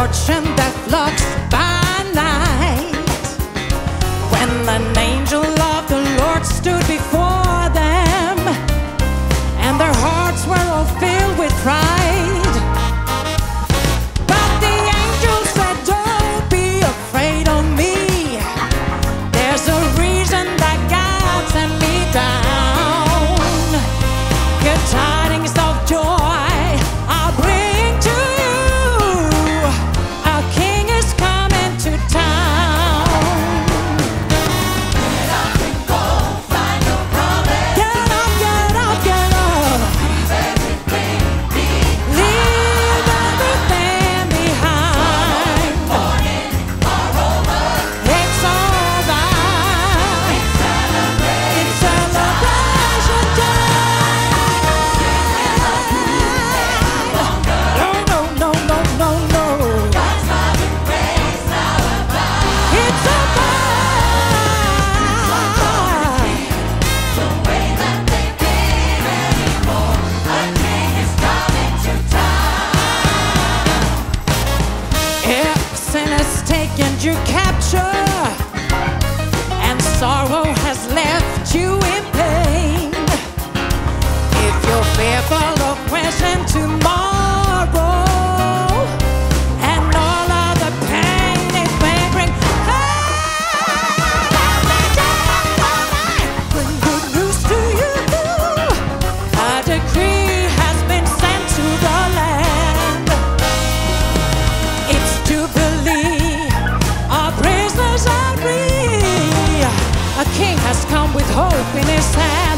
watching the flocks by night when the name. Sin has taken your capture, and sorrow has left you in pain. King has come with hope in his hand.